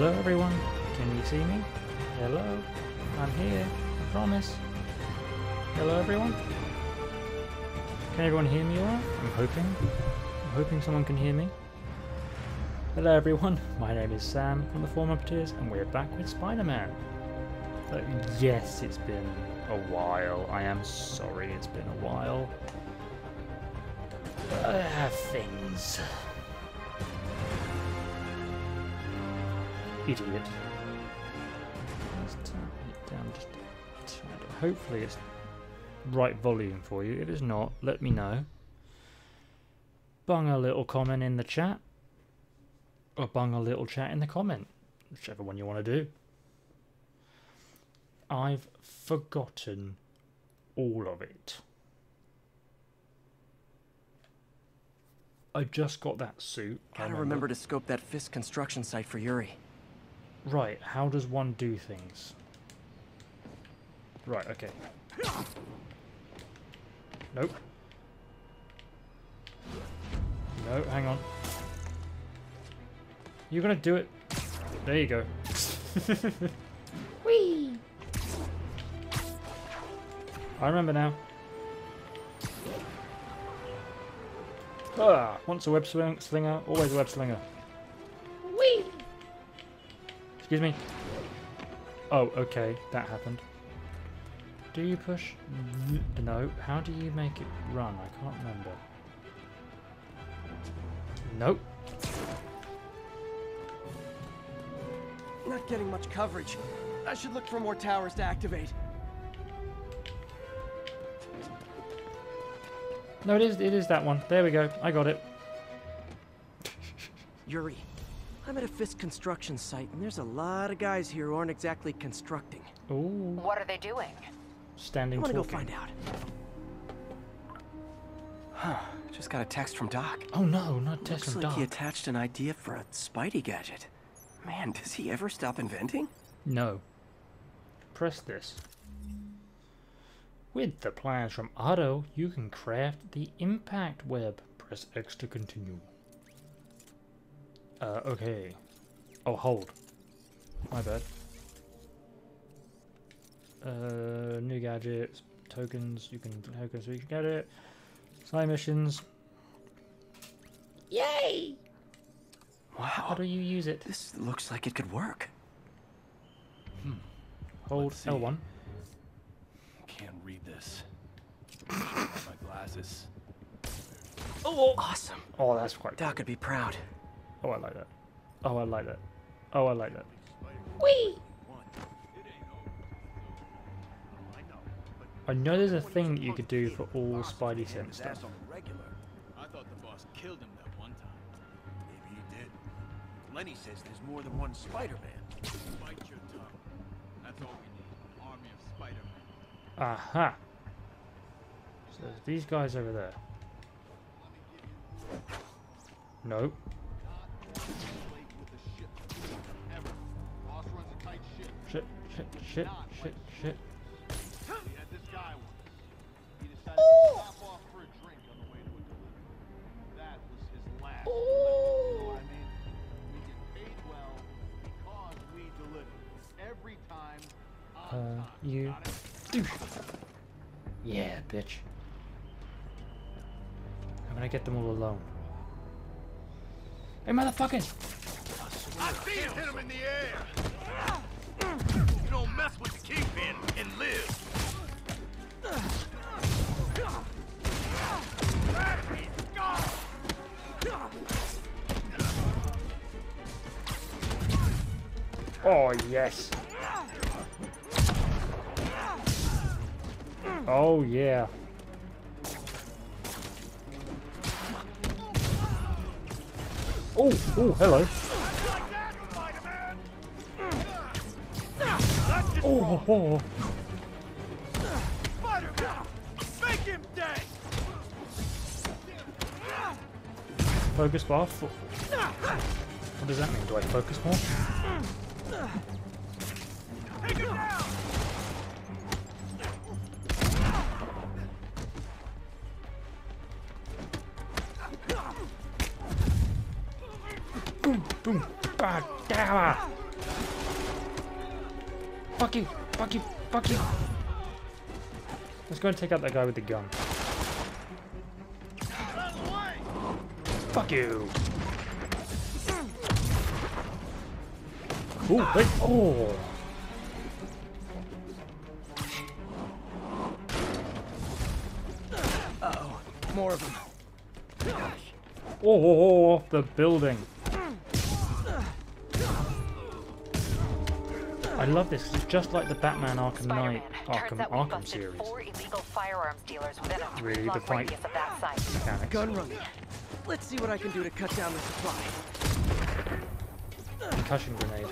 Hello? Everyone? Can you see me? Hello? I'm here. I promise. Hello, everyone? Can everyone hear me alright? I'm hoping. I'm hoping someone can hear me. Hello, everyone. My name is Sam from the Four Muppeteers, and we're back with Spider-Man. Uh, yes, it's been a while. I am sorry it's been a while. Have things. Idiot. Let's turn it down just. Hopefully it's right volume for you. If it's not, let me know. Bung a little comment in the chat. Or bung a little chat in the comment. Whichever one you want to do. I've forgotten all of it. I just got that suit. Gotta remember to scope that Fisk construction site for Yuri. Right, how does one do things? Right, okay. Nope. No, hang on. You're gonna do it. There you go. Whee! I remember now. Ah, once a web slinger, always a web slinger. Excuse me. Oh, okay, that happened. Do you push? No. How do you make it run? I can't remember. Nope. Not getting much coverage. I should look for more towers to activate. No, it is. It is that one. There we go. I got it. Yuri, I'm at a Fisk construction site, and there's a lot of guys here who aren't exactly constructing. Ooh, What are they doing? Standing I standing wanna go find out. Huh. Just got a text from Doc. Oh no, not test Looks from like he dark. attached an idea for a Spidey gadget. Man, does he ever stop inventing? No. Press this. With the plans from Otto, you can craft the impact web. Press X to continue. Uh, okay. Oh, hold. My bad. Uh, new gadgets, tokens, you can tokens, so you can get it. Side missions. Yay! Wow. How do you use it? This looks like it could work. Hold Let's. L1. Can't read this. My glasses. Oh, Awesome. oh, that's quite Doc would be proud. Oh, I like that. Oh, I like that. Oh, I like that. I know there's a thing that you could do for all Spidey sense stuff. I thought the boss killed him that one time. Maybe he did. Lenny says there's more than one Spider-Man. Bite your tongue. That's all we need. Army of Spider-Man. Aha! So there's these guys over there. No. Because we deliver. Every time, on Uh, time. you Got it? douche. Yeah, bitch. I'm gonna get them all alone. Hey, motherfuckers! I see him hit him in the air. Mess with the kingpin and live. Oh, yes. Oh, yeah. Oh, oh, hello. Oh, oh, oh. Make him dead! Focus bar. What does that mean? Do I focus more? Let's go and take out that guy with the gun. Fuck you! Oh, wait! Oh! Uh-oh. More of them. Oh, oh, oh, off the building. I love this. It's just like the Batman Arkham Knight, Arkham, turns out we Arkham series. Four illegal firearms dealers within a three-block fight- radius of that site. Mechanics. Gun running. Let's see what I can do to cut down the supply. Concussion grenade.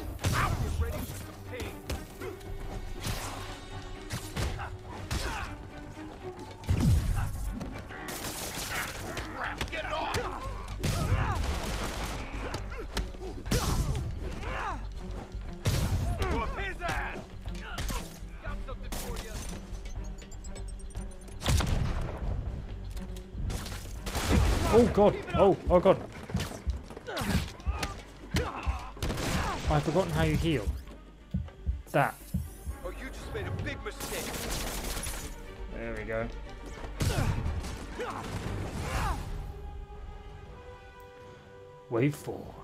Oh god! Oh, oh god! I've forgotten how you heal. That. Oh, you just made a big mistake. There we go. Wave 4.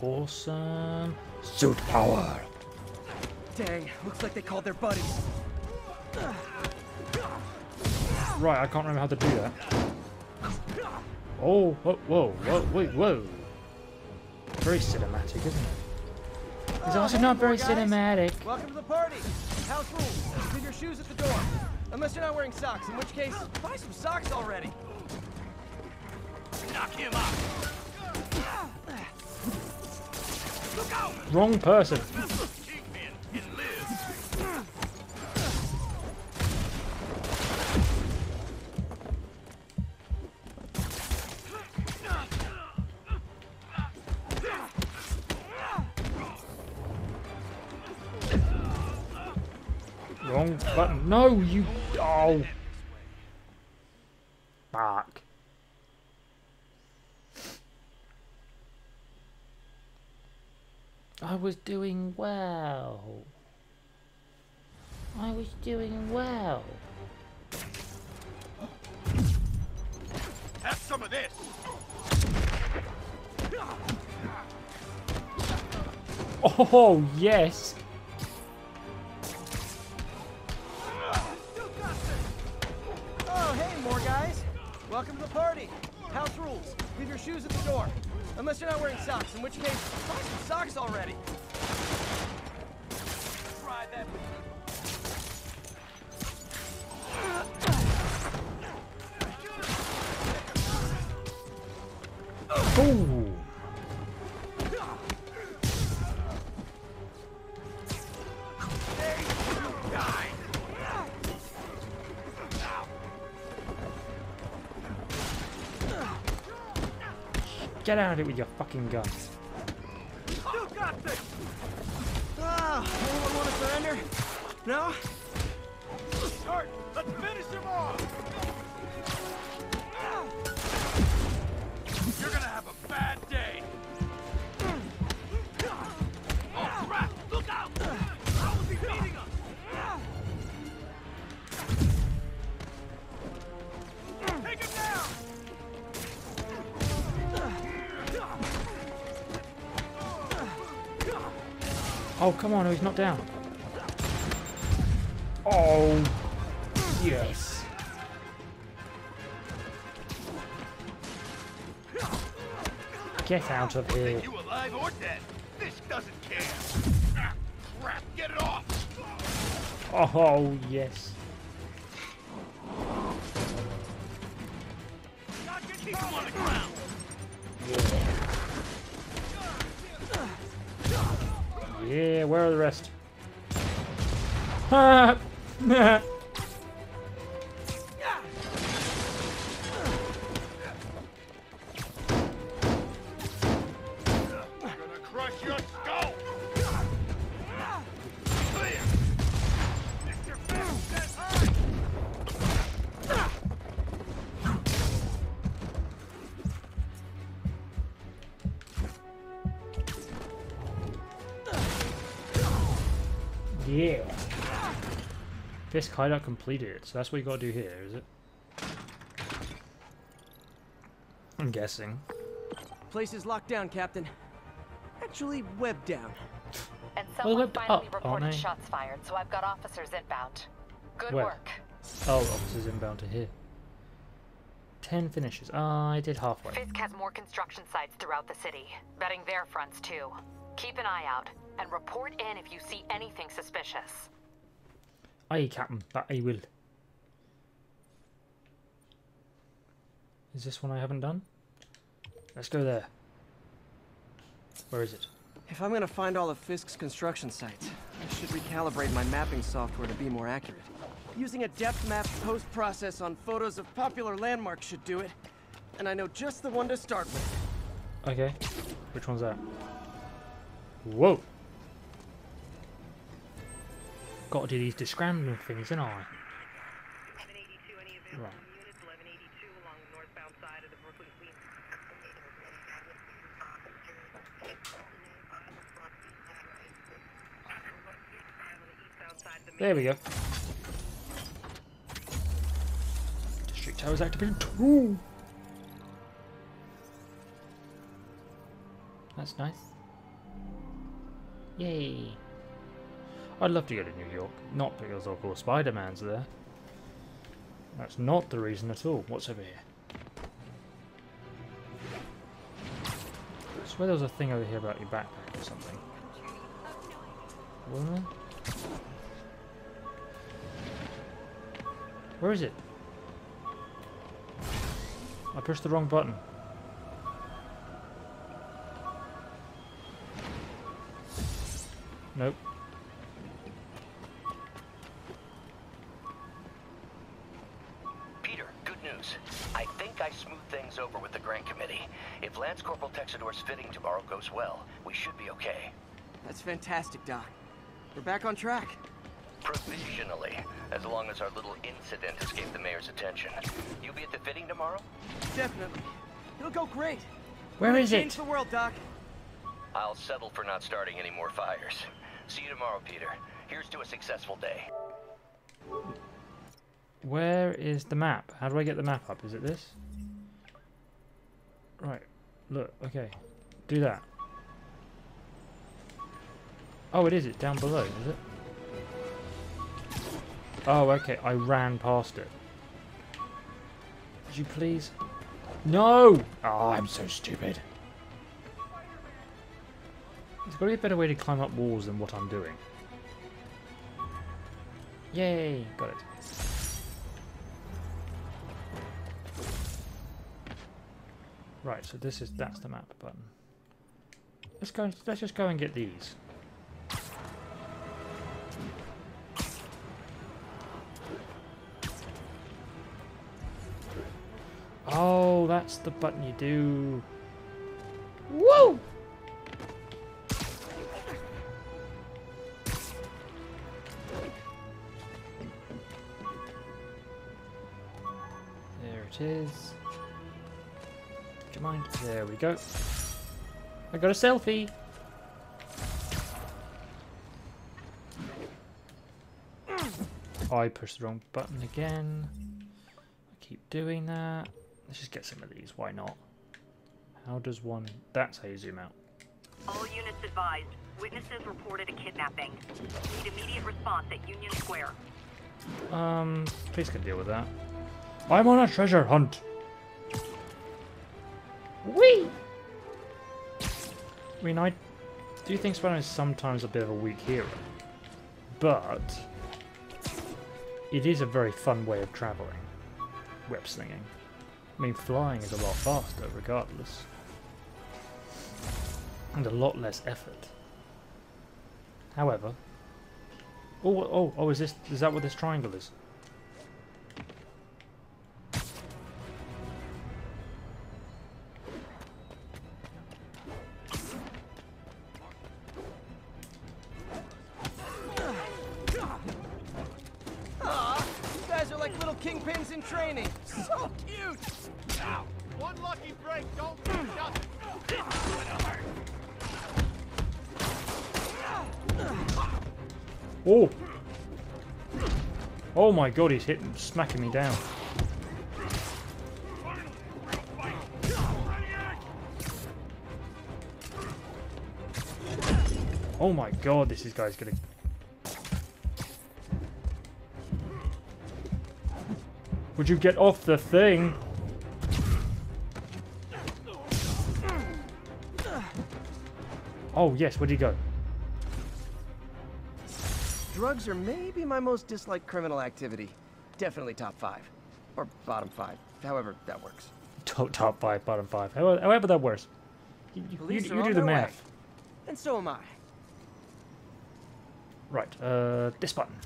Awesome. Suit power. Dang, looks like they called their buddies. Right, I can't remember how to do that. Oh, whoa, whoa, whoa, wait, whoa. Very cinematic, isn't it? It's also not very cinematic. Welcome to the party. House rules. Leave your shoes at the door. Unless you're not wearing socks, in which case, buy some socks already. Knock him out. Wrong person. No, you. Oh. Fuck. I was doing well. I was doing well. Have some of this. Oh, yes. Welcome to the party. House rules. Leave your shoes at the door. Unless you're not wearing socks, in which case, buy some socks already. Try that. Boom. Get out of it with your fucking guns. You got this. Ah, anyone want to surrender? No? Start. Let's finish him off. Oh, come on, he's not down. Oh, yes. Get out of here. You alive or dead? This doesn't care. Ah, crap! Get it off! Oh, yes. Keep Yeah, where are the rest? Fisk hideout completed. So that's what you gotta do here, is it? I'm guessing. Place is locked down, Captain. Actually, webbed down. And someone look finally up, reported shots fired, so I've got officers inbound. Good Where? work. Oh, officers inbound to here. Ten finishes. Ah, I did halfway. Fisk has more construction sites throughout the city, betting their fronts too. Keep an eye out and report in if you see anything suspicious. Aye, Captain, that I will. Is this one I haven't done? Let's go there. Where is it? If I'm gonna find all of Fisk's construction sites, I should recalibrate my mapping software to be more accurate. Using a depth map post-process on photos of popular landmarks should do it. And I know just the one to start with. Okay. Which one's that? Whoa! Gotta do these descrambling things, ain't I? 1182, any available Right. units? 1182 along the northbound side of the Brooklyn Queens. On the eastbound side of the There we go. District Towers activated. Ooh. That's nice. Yay. I'd love to go to New York. Not because, of course, Spider-Man's there. That's not the reason at all. What's over here? I swear there was a thing over here about your backpack or something. Where is it? I pushed the wrong button. Nope. Tomorrow goes well, we should be okay. That's fantastic, Doc. We're back on track. Provisionally, as long as our little incident escaped the mayor's attention. You'll be at the fitting tomorrow? Definitely. It'll go great. Where We're is gonna change the world, Doc. I'll settle for not starting any more fires. See you tomorrow, Peter. Here's to a successful day. Where is the map? How do I get the map up? Is it this? Right. Look, okay. Do that. Oh, it is. It's down below, is it? Oh, okay. I ran past it. Would you please? No! Oh, I'm so stupid. There's got to be a better way to climb up walls than what I'm doing. Yay! Got it. Right, so this is that's the map button. Let's go. Let's just go and get these. Oh, that's the button you do. Woo! There it is. Do you mind? There we go. I got a selfie. I pushed the wrong button again. I keep doing that. Let's just get some of these. Why not? How does one? That's how you zoom out. All units advised. Witnesses reported a kidnapping. Need immediate response at Union Square. Um, please can deal with that. I'm on a treasure hunt. Wee. I mean, I do think Spider-Man is sometimes a bit of a weak hero, but it is a very fun way of traveling. Web slinging. I mean, flying is a lot faster, regardless, and a lot less effort. However, oh, oh, oh, is this is that what this triangle is? My god, he's hitting, smacking me down. Oh my god, this is guy's gonna... Would you get off the thing? Oh yes, where'd he go? Drugs are maybe my most disliked criminal activity. Definitely top five. Or bottom five. However that works. Top, top five, bottom five. However, however that works. You, you- you do the their way. math. And so am I. Right, uh, this button.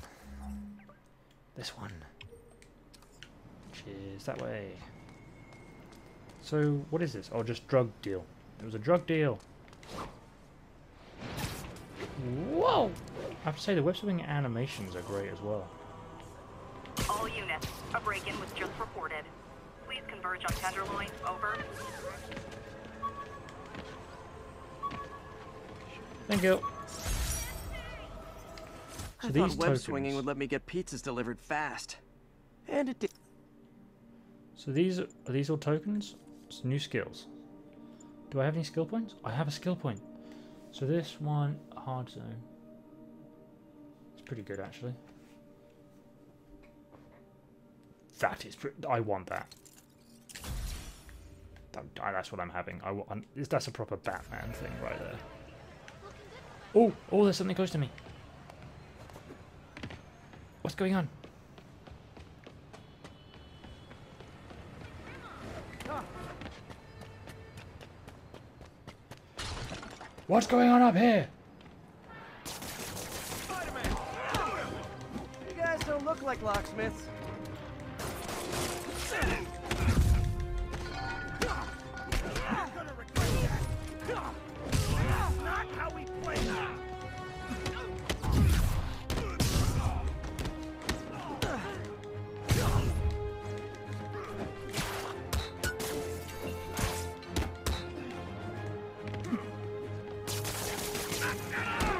This one. Which is that way. So, what is this? Oh, just drug deal. It was a drug deal. Whoa! I have to say, the web swinging animations are great as well. All units, a break-in was just reported. Please converge on Tenderloin. Over. Thank you. So I thought web tokens, swinging would let me get pizzas delivered fast. And it did. So these are these all tokens? It's new skills. Do I have any skill points? I have a skill point. So this one, hard zone. It's pretty good actually. That is pretty. I want that. That- That's what I'm having. I want. That's a proper Batman thing right there. Oh, oh! There's something close to me. What's going on? What's going on up here? Like locksmiths.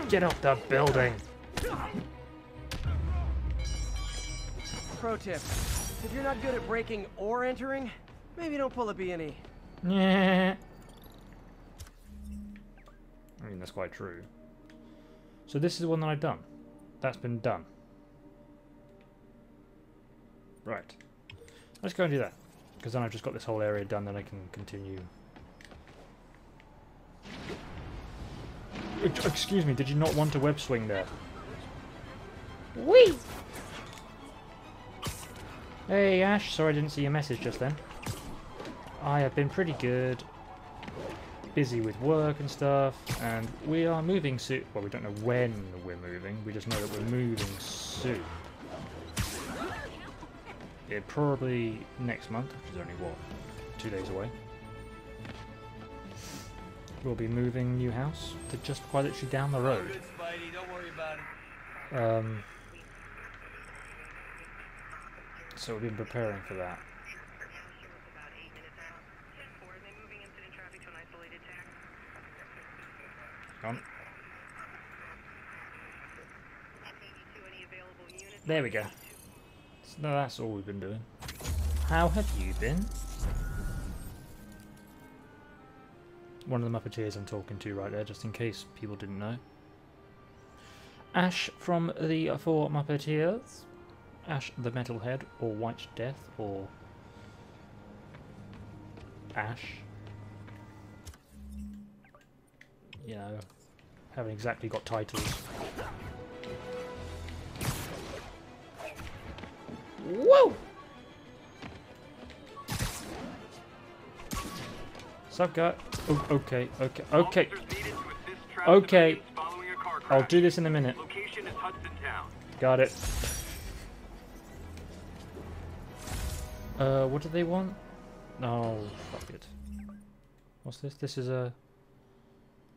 Get up the building. Pro tip. If you're not good at breaking or entering, maybe don't pull a B and E. Yeah. I mean, that's quite true. So this is the one that I've done. That's been done. Right. Let's go and do that. Because then I've just got this whole area done, then I can continue. Excuse me, did you not want a web swing there? Whee! Hey Ash, sorry I didn't see your message just then. I have been pretty good. Busy with work and stuff, and we are moving soon. Well, we don't know when we're moving, we just know that we're moving soon. Yeah, probably next month, which is only what, two days away. We'll be moving new house to just quite literally down the road. Spidey, don't worry about it. Um, so we've been preparing for that. Come. There we go. So no, that's all we've been doing. How have you been? One of the Muppeteers I'm talking to right there, just in case people didn't know. Ash from the Four Muppeteers. Ash the Metalhead, or White Death, or Ash. You know, haven't exactly got titles. Whoa! Sup, guy? Oh, okay, okay, okay. Okay. I'll do this in a minute. Location is Hudson Town. Got it. Uh, what do they want? No, fuck it. What's this? This is a.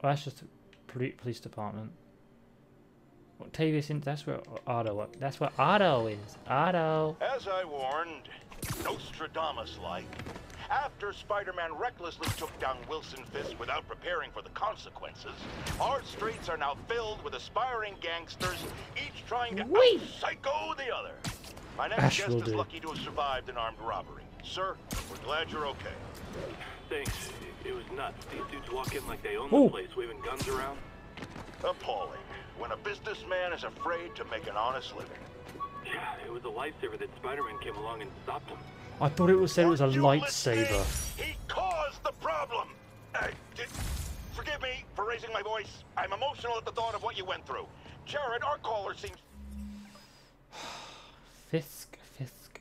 Oh, that's just a police department. Octavius, in, that's where Otto. That's where Otto is. Otto. As I warned, Nostradamus-like, After Spider-Man recklessly took down Wilson Fisk without preparing for the consequences, our streets are now filled with aspiring gangsters, each trying to Whee! psycho the other. My next Ash guest will is do. lucky to have survived an armed robbery. Sir, we're glad you're okay. Thanks. It was nuts. These dudes walk in like they own Ooh. the place, waving guns around. Appalling. When a businessman is afraid to make an honest living. Yeah, it was a lifesaver that Spider-Man came along and stopped him. I thought it was said it was a lightsaber. listening? He caused the problem. Uh, did, forgive me for raising my voice. I'm emotional at the thought of what you went through. Jared, our caller seems Fisk, Fisk,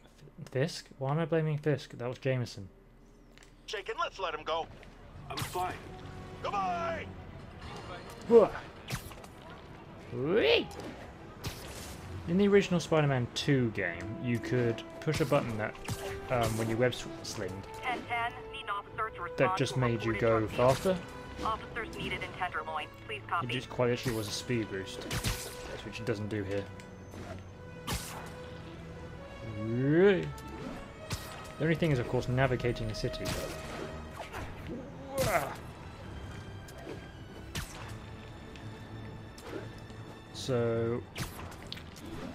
Fisk? Why am I blaming Fisk? That was Jameson. shaken. Let's let him go. I'm fine. Goodbye. Whee! In the original Spider-Man 2 game, you could push a button that, um, when you web slinged, 1010, need an officer to respond that just made you go faster. Officers needed in Tenderloin. Please copy. It just quite literally was a speed boost, which it doesn't do here. The only thing is, of course, navigating the city. So,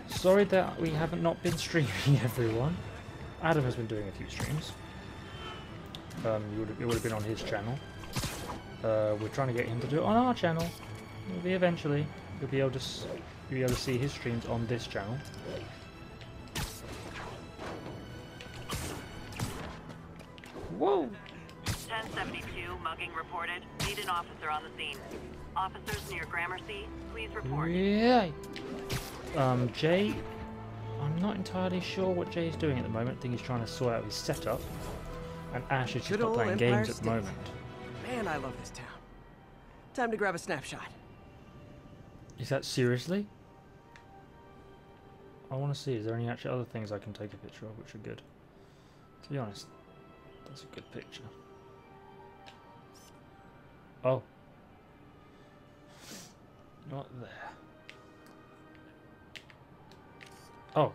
sorry that we haven't not been streaming, everyone. Adam has been doing a few streams. Um, it would have been on his channel. Uh, we're trying to get him to do it on our channel. Maybe eventually you'll be able to you'll be able to see his streams on this channel. Whoa! 1072, mugging reported. Need an officer on the scene. Officers near Gramercy, please report. Yeah. Um, Jay, I'm not entirely sure what Jay is doing at the moment. I think he's trying to sort out his setup. And Ash is just not playing Empire games at the moment. Man, I love this town. Time to grab a snapshot. Is that seriously? I want to see. Is there any actual other things I can take a picture of which are good? To be honest, that's a good picture. Oh. Not there. Oh.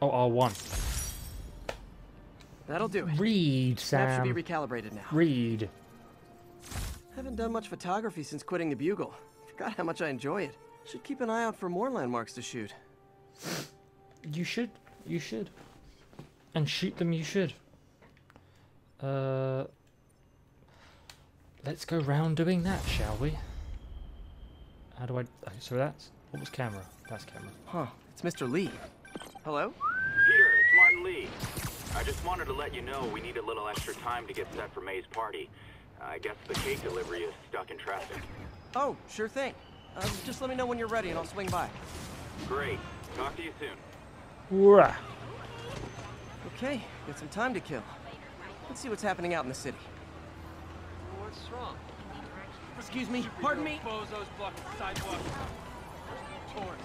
Oh, R1. That'll do it. Read, Snap should be recalibrated now. Read. Haven't done much photography since quitting the Bugle. Forgot how much I enjoy it. Should keep an eye out for more landmarks to shoot. You should. You should. And shoot them you should. Uh, let's go round doing that, shall we? How do I... So that's... What was camera? That's camera. Huh, it's Mr. Lee. Hello? Peter, it's Martin Lee. I just wanted to let you know we need a little extra time to get set for May's party. I guess the cake delivery is stuck in traffic. Oh, sure thing. Uh, just let me know when you're ready and I'll swing by. Great. Talk to you soon. Wah! Okay, got some time to kill. Let's see what's happening out in the city. What's wrong? Excuse me, pardon me? Bozos blocking sidewalks. Tourists.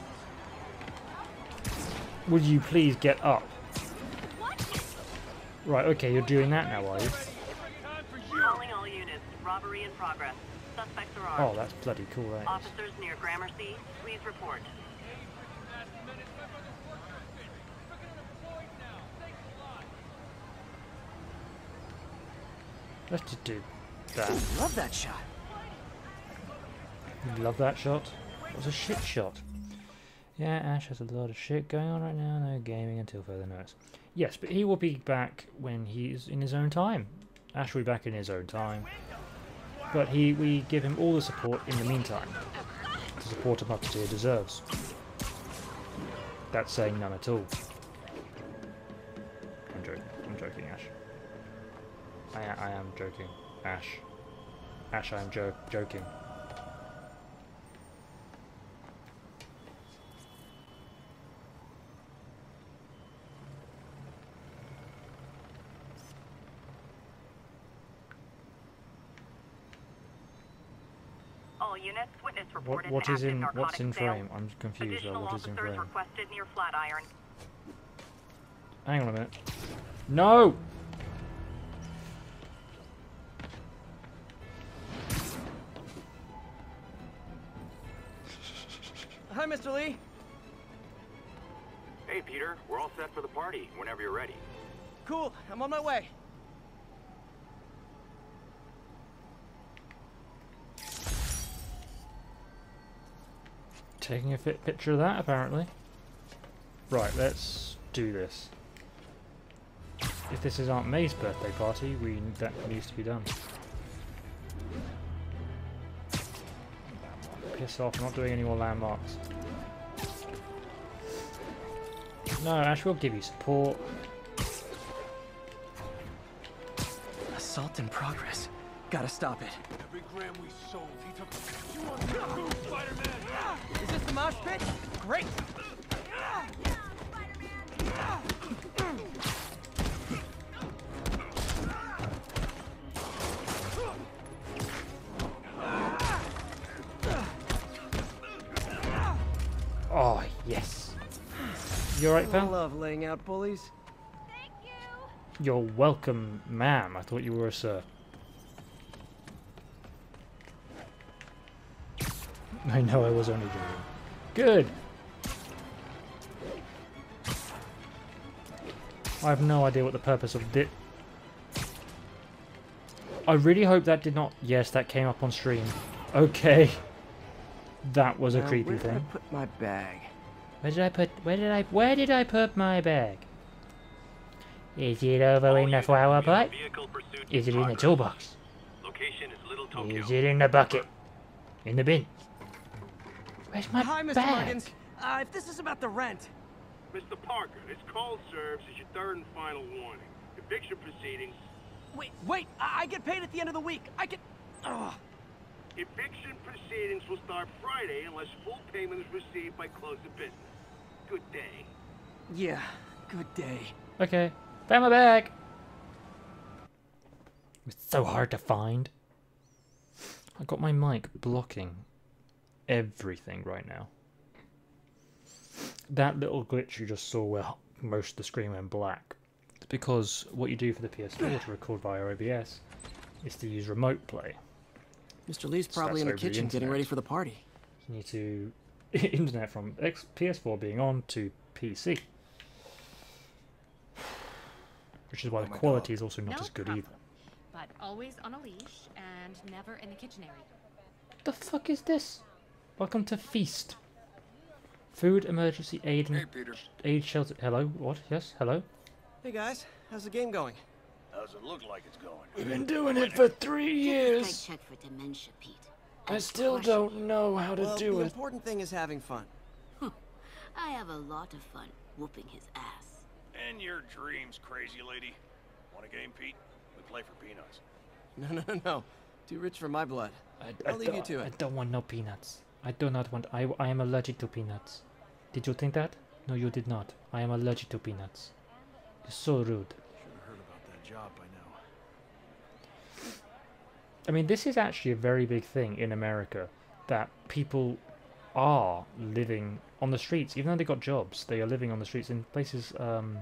Would you please get up? Right, okay, you're doing that now, are you? You. Calling all units. Robbery in progress. Suspects are Oh, that's bloody cool, that is. Officers near Gramercy, please report. Let's just do that. Love that shot. Love that shot? It was a shit shot. Yeah, Ash has a lot of shit going on right now. No gaming until further notice. Yes, but he will be back when he's in his own time. Ash will be back in his own time. But he, we give him all the support in the meantime. To support to he deserves. That's saying none at all. I'm joking. I'm joking, Ash. I, I am joking. Ash. Ash, I am jo- joking. All units, witness reported what an is active in what's in sale. frame? I'm confused Additional about what is in officers frame. requested near Flatiron. Hang on a minute. No! Hi, Mr. Lee. Hey, Peter, we're all set for the party whenever you're ready. Cool, I'm on my way. Taking a fit picture of that, apparently. Right, let's do this. If this is Aunt May's birthday party, we that needs to be done. Piss off, I'm not doing any more landmarks. No, Ash we'll give you support. Assault in progress. Gotta stop it. Every gram we sold, he took. You want to move, Spider-Man? Is this the mosh pit? Great! Oh, yes. You alright, I pal? I love laying out bullies. Thank You're welcome, ma'am. I thought you were a sir. I know I was only joking. Good! I have no idea what the purpose of it. I really hope that did not... Yes, that came up on stream. Okay. That was a Now, creepy where did I put my bag? Where did I put... Where did I... Where did I put my bag? Is it over in the flower pot? Is it in the toolbox? Location is Little Tokyo. Is it in the bucket? In the bin? Where's my Hi, Mr. bag? Muggins. Uh, if this is about the rent, Mr. Parker, this call serves as your third and final warning. Eviction proceedings. wait, wait! I, I get paid at the end of the week. I get. Ugh. Eviction proceedings will start Friday unless full payment is received by close of business. Good day. Yeah, good day. Okay. Found my bag! It's so hard to find. I got my mic blocking everything right now. That little glitch you just saw where most of the screen went black. It's because what you do for the PS4 to record via OBS is to use remote play. Mr. Lee's So probably in the that's over the kitchen getting ready for the party. You need to internet from X- PS4 being on to PC. Which is why oh the quality is also not no as good problem. either. But always on a leash and never in the kitchen area. The fuck is this? Welcome to Feast. Food emergency aid and Peter. aid shelter. Hello? What? Yes? Hello? Hey guys, how's the game going? How's it look like it's going? We've been doing it for three years. guy checked for dementia, Pete. I still don't know how to well, do the it. important thing is having fun. I have a lot of fun whooping his ass. And your dreams, crazy lady. Want a game, Pete? We play for peanuts. No, no, no, no. Too rich for my blood. I, I'll leave you don't- to I don't want no peanuts. I do not want. I, I am allergic to peanuts. Did you think that? No, you did not. I am allergic to peanuts. You're so rude. Should have heard about that job by now. I mean, this is actually a very big thing in America that people are living on the streets, even though they got jobs. They are living on the streets in places um,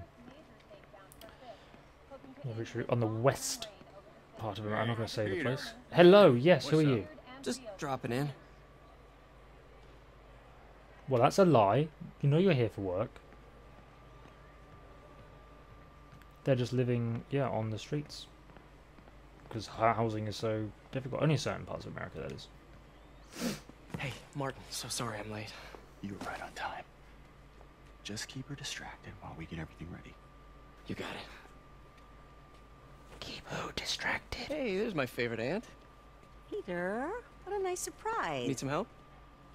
which on the west part of America. I'm not going to say the place. Hello, yes, who are you? Just dropping in. Well, that's a lie. You know you're here for work. They're just living, yeah, on the streets. Because housing is so difficult. Only certain parts of America, that is. Hey, Martin, so sorry I'm late. You were right on time. Just keep her distracted while we get everything ready. You got it. Keep who distracted? Hey, there's my favorite aunt. Peter, what a nice surprise. Need some help?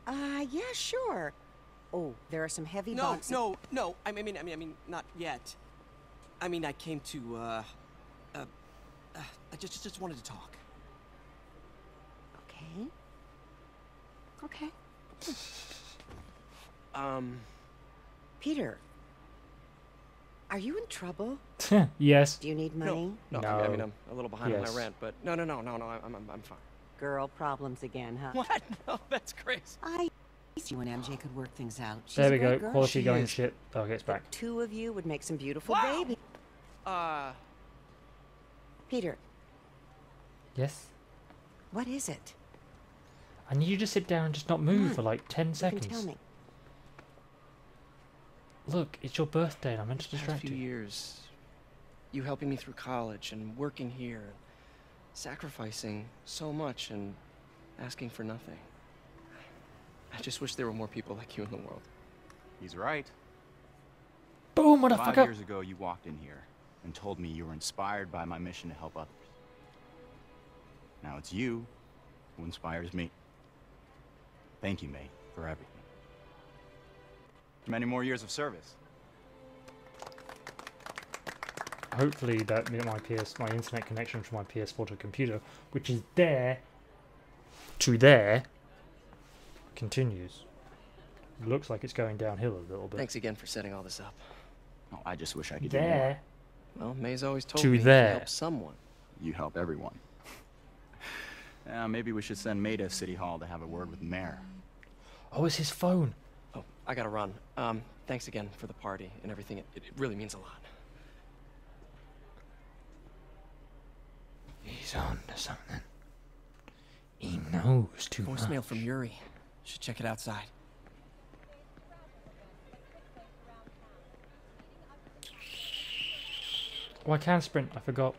Uh, yeah, sure. Oh, there are some heavy No, boxes. no, no. no. I mean, I mean, I mean, not yet. I mean, I came to, uh, uh, uh I just, just wanted to talk. Okay. Okay. Um, Peter, are you in trouble? yes. Do you need money? no, no. I, mean, I mean, No. I'm a little behind on my rent, but no, no, no, no, no. I'm, I'm, I'm fine. Girl problems again, huh? What? No, that's crazy. I you and MJ could work things out. She's There a we great go. girl. Quality She going is. shit. Okay, it's back. Two of you would make some beautiful Wow. baby. Uh, Peter, Yes? what is it? I need you to sit down and just not move for like 10 You can seconds. tell me. Look, it's your birthday and I meant to Past distract few you. years, you helping me through college and working here, sacrificing so much and asking for nothing. I just wish there were more people like you in the world. He's right. Boom, Five motherfucker! years ago, you walked in here and told me you were inspired by my mission to help others. Now it's you who inspires me. Thank you, mate, for everything. Many more years of service. Hopefully that my PS, my internet connection from my PS4 to computer, which is there to there, continues. Looks like it's going downhill a little bit. Thanks again for setting all this up. Oh, I just wish I could do more. There Well, May's always told To me there. to help someone. You help everyone. Yeah, maybe we should send May to City Hall to have a word with the mayor. Oh, it's his phone. Oh, I gotta run. Um, thanks again for the party and everything. It, it really means a lot. He's on to something. He knows too Voicemail much. from Yuri. Should check it outside. Oh, I can sprint. I forgot.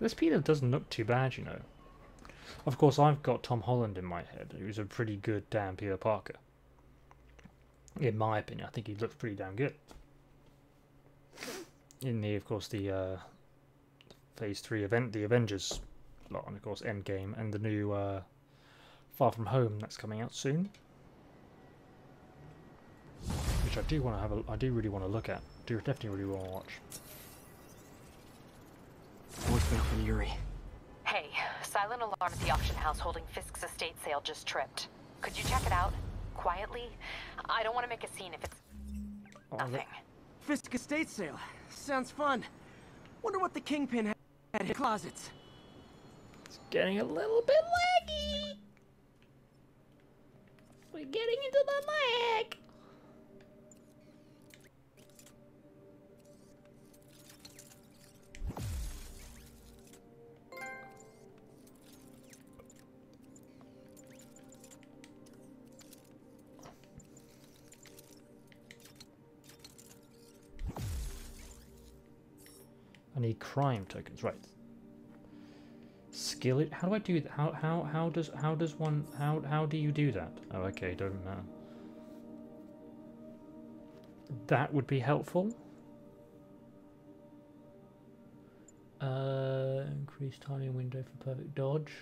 This Peter doesn't look too bad, you know. Of course, I've got Tom Holland in my head, who's a pretty good damn Peter Parker. In my opinion, I think he looks pretty damn good. In the, of course, the uh, Phase Three event, the Avengers lot, and of course Endgame, and the new uh, Far From Home that's coming out soon which I do want to have a, I do really want to look at. Do definitely really want to watch. Voicemail from Yuri. Hey, silent alarm at the auction house holding Fisk's estate sale just tripped. Could you check it out? Quietly? I don't want to make a scene if it's Oh, nothing. Fisk estate sale. Sounds fun. Wonder what the kingpin had in his closets. It's getting a little bit laggy. We're getting into the lag. Crime tokens, right? Skill it. How do I do that? How how how does how does one how how do you do that? Oh, okay, don't know. That would be helpful. Uh, increase timing window for perfect dodge.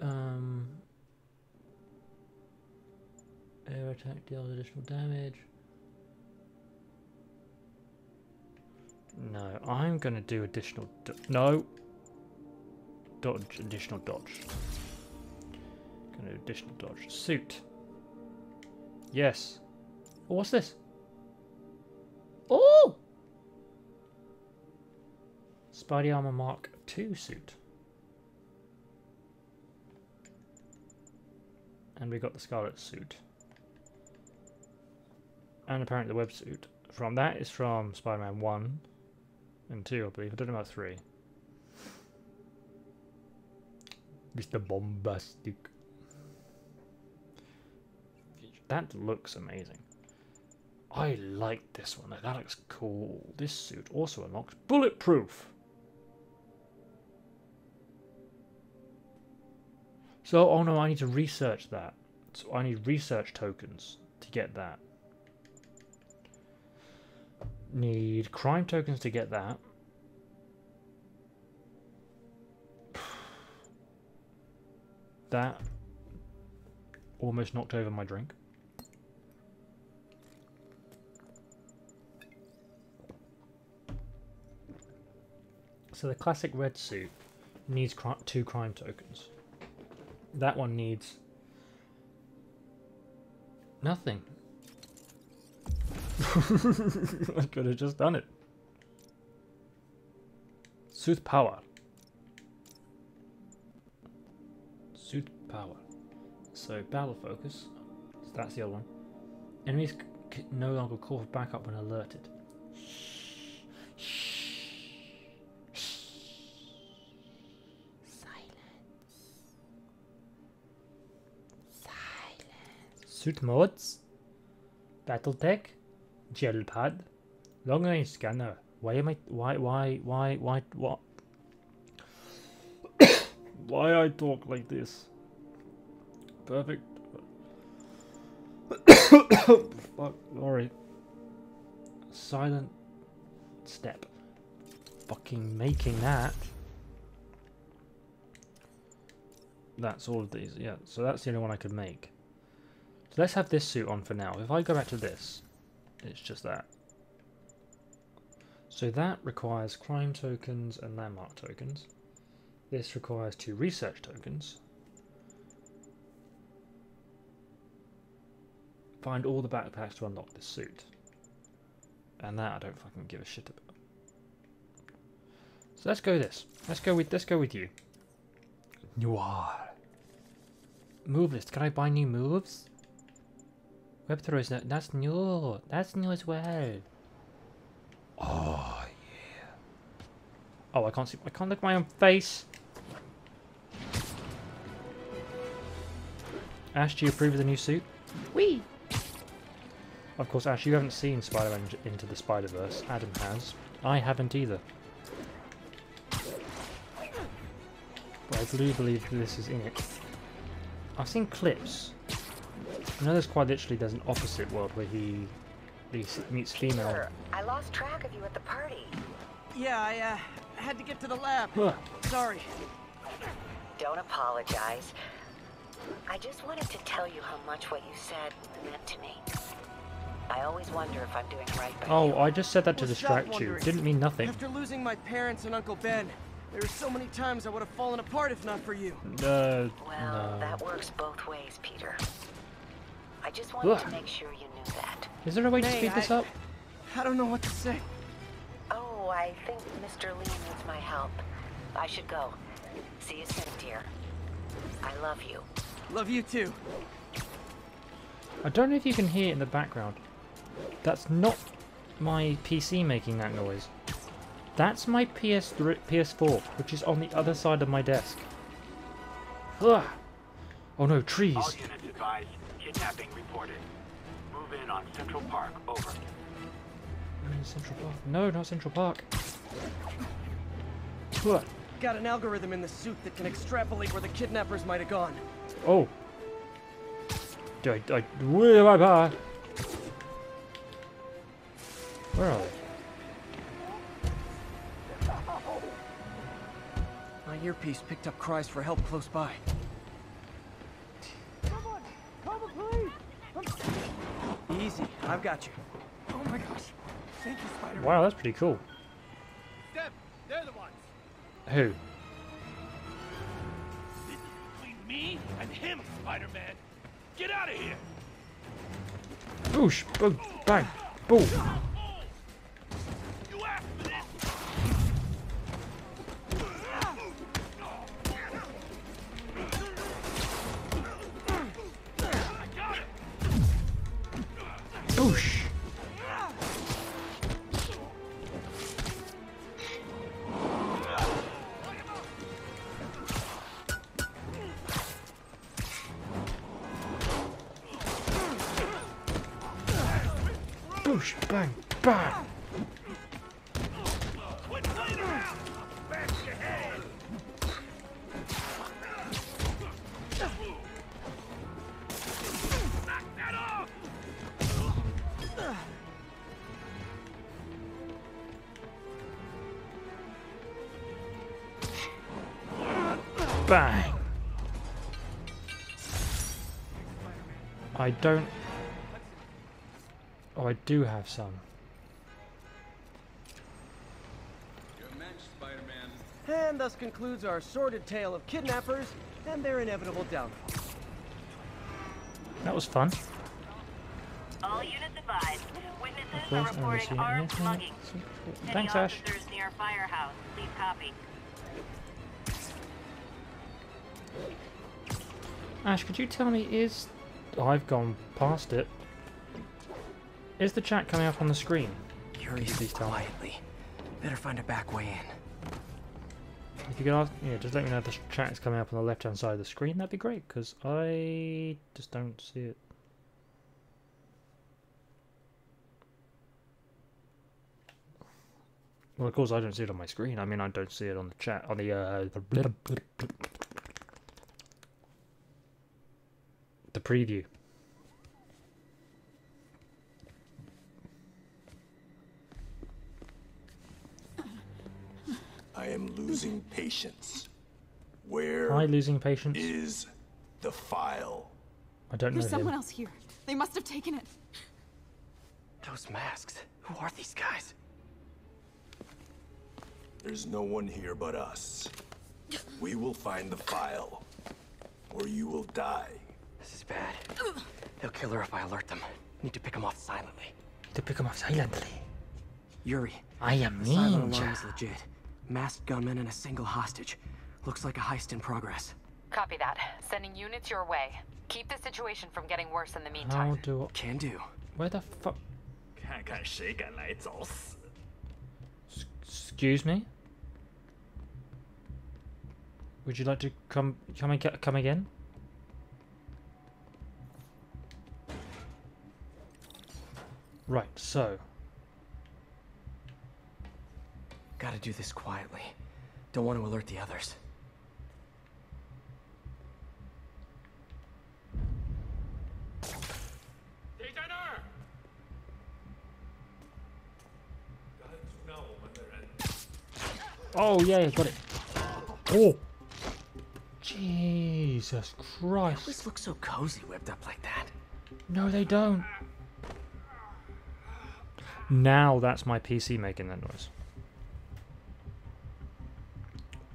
Um, air attack deals additional damage. No, I'm gonna do additional. Do no. Dodge, additional dodge. Gonna do additional dodge. Suit. Yes. Oh, what's this? Oh! Spidey Armor Mark 2 suit. And we got the Scarlet suit. And apparently the web suit. From that is from Spider-Man 1 and 2, I believe. I don't know about 3. Mr. Bombastic. That looks amazing. I like this one. That looks cool. This suit also unlocks bulletproof. So, oh no, I need to research that. So I need research tokens to get that. Need crime tokens to get that. That almost knocked over my drink. So the classic red suit needs two crime tokens. That one needs nothing. I could have just done it. Suit power. Suit power. So battle focus. So that's the other one. Enemies no longer call for backup when alerted. Silence. Silence. Suit mods. Battletech. Gel pad. Long range scanner. Why am I why why why why what why I talk like this? Perfect. Fuck, sorry. Silent step. Fucking making that. That's all of these, yeah. So that's the only one I could make. So let's have this suit on for now. If I go back to this, it's just that. So that requires crime tokens and landmark tokens. This requires two research tokens. Find all the backpacks to unlock this suit. And that I don't fucking give a shit about. So let's go this. Let's go with let's go with you. Noir. Move list. Can I buy new moves? Web throw is no, that's new. That's new as well. Oh yeah. Oh, I can't see. I can't look at my own face. Ash, do you approve of the new suit? Wee. Of course, Ash, you haven't seen Spider-Man Into the Spider-Verse. Adam has. I haven't either. But I do believe this is in it. I've seen clips. I know there's quite literally there's an opposite world where he, he meets female. Peter, I lost track of you at the party. Yeah, I uh, had to get to the lab. Huh. Sorry. Don't apologize. I just wanted to tell you how much what you said meant to me. I always wonder if I'm doing right by Oh, you. I just said that to Well, distract stop you. Didn't mean nothing. After losing my parents and Uncle Ben, there were so many times I would have fallen apart if not for you. Uh, Well, no. that works both ways, Peter. I just wanted Ugh. to make sure you knew that. Is there a way to May, speed this up? I don't know what to say. Oh, I think Mr. Lee needs my help. I should go. See you soon, dear. I love you. Love you too. I don't know if you can hear it in the background. That's not my PC making that noise. That's my PS3, PS4, which is on the other side of my desk. Ugh. Oh no, trees. All. Kidnapping reported. Move in on Central Park. Over. We're Central Park. No, not Central Park. What? Got an algorithm in the suit that can extrapolate where the kidnappers might have gone. Oh. Do I, I, where am I? by? Where are they? My earpiece picked up cries for help close by. Easy, I've got you. Oh my gosh. Thank you, Spider-Man. Wow, that's pretty cool. Them, they're the ones. Who? This is between me and him, Spider-Man. Get out of here. Boosh! Boom! Oh, bang! Boom! Don't... Oh, I do have some. And thus concludes our sordid tale of kidnappers and their inevitable downfall. That was fun. All units advised. Witnesses Of are reporting armed anything. mugging. Any Thanks, Ash. officers near firehouse, please copy. Ash, could you tell me, is... I've gone past it. Is the chat coming up on the screen? Yuri's quietly. Better find a back way in. If you can ask, yeah, just let me know if the chat is coming up on the left-hand side of the screen. That'd be great, because I just don't see it. Well, of course, I don't see it on my screen. I mean, I don't see it on the chat, on the, uh, the preview. I am losing patience. Where Am I losing patience? is the file? I don't know There's someone him. else here. They must have taken it. Those masks. Who are these guys? There's no one here but us. We will find the file, or you will die. This is bad. They'll kill her if I alert them. Need to pick them off silently. To pick them off silently. Yuri. I am the ninja. Silent is legit. Masked gunmen and a single hostage. Looks like a heist in progress. Copy that. Sending units your way. Keep the situation from getting worse in the meantime. How do? Can do. Where the fuck? Excuse me. Would you like to come come and come again? Right, so Gotta do this quietly. Don't want to alert the others. Oh yeah, got it. Oh, Jesus Christ! This looks so cozy whipped up like that. No, they don't. Now that's my PC making that noise.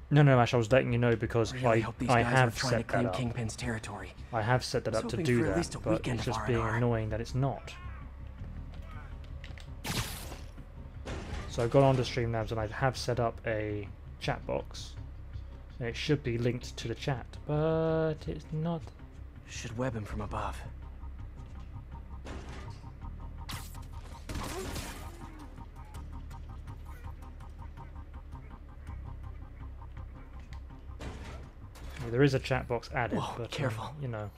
No, no, Ash, I was letting you know because Really I I have set that up. Kingpin's territory. I have set that up to do that, but it's just being annoying that it's not. So I've gone on to Streamlabs and I have set up a chat box. It should be linked to the chat, but it's not. Should web him from above. There is a chat box added, Whoa, but um, careful. Um, you know.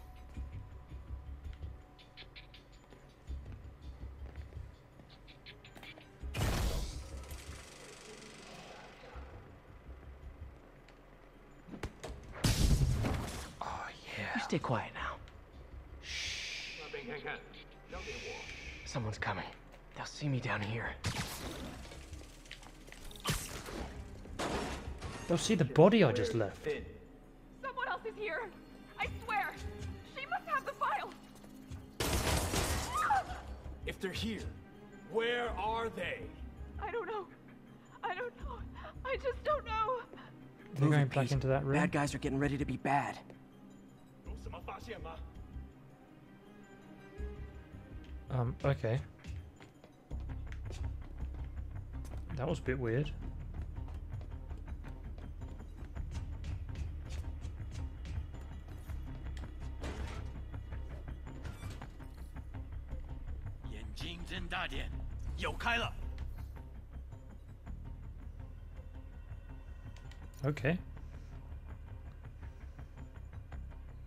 Oh yeah. You stay quiet now. Shh. Someone's coming. They'll see me down here. They'll see the body I just left is here. I swear, she must have the file. If they're here, where are they? I don't know. I don't know. I just don't know. They're going back into that room. Bad guys are getting ready to be bad. Um, okay. That was a bit weird. 大点有开了。OK，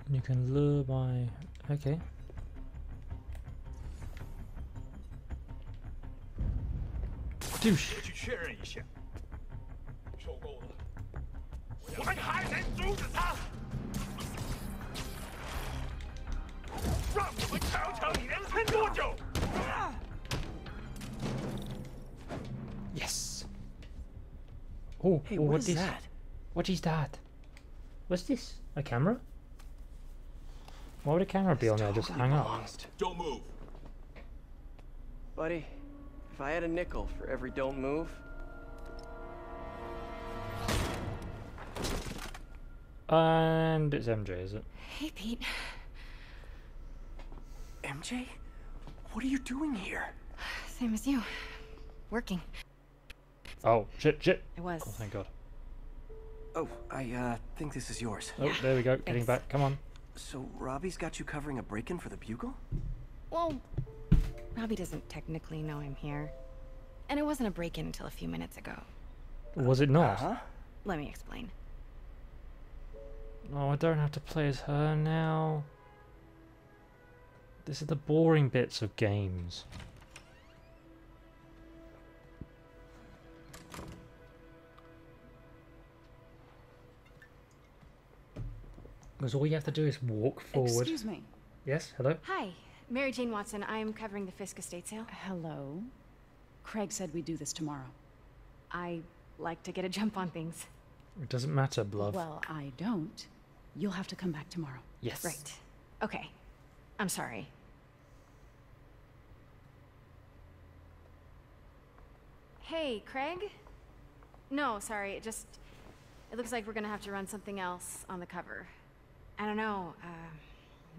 你 can lure by OK。就是去确认一下，受够了，我们还能阻止他？让我们瞧瞧你能撑多久！Oh, Hey, oh, what what is is that? What is that? What's this? A camera? Why would a camera be on there? Just hang up. Don't move. Buddy, if I had a nickel for every don't move, And it's MJ, is it? Hey, Pete. MJ? What are you doing here? Same as you. Working. Oh, shit, shit. I was. Oh, thank God. Oh, I uh think this is yours. Oh, there we go. Getting back. Come on. So Robbie's got you covering a break-in for the Bugle? Well, Robbie doesn't technically know I'm here. And it wasn't a break-in until a few minutes ago. Was it not? Huh? Let me explain. Oh, I don't have to play as her now. This is the boring bits of games. Because all you have to do is walk forward. Excuse me. Yes, hello? Hi, Mary Jane Watson. I'm covering the Fisk estate sale. Hello. Craig said we'd do this tomorrow. I like to get a jump on things. It doesn't matter, love. Well, I don't. You'll have to come back tomorrow. yes. Right. Okay. I'm sorry. Hey, Craig? No, sorry. It just. It looks like we're gonna have to run something else on the cover. I don't know. Uh,